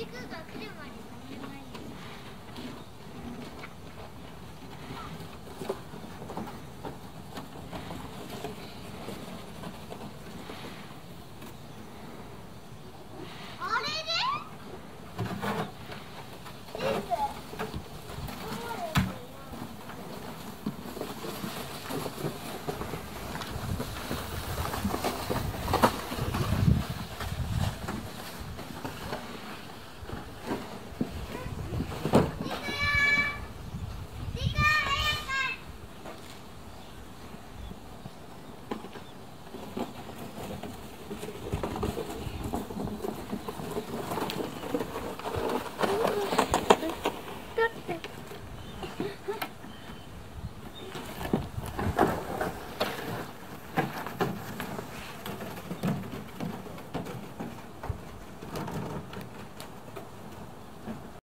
軸が来るまで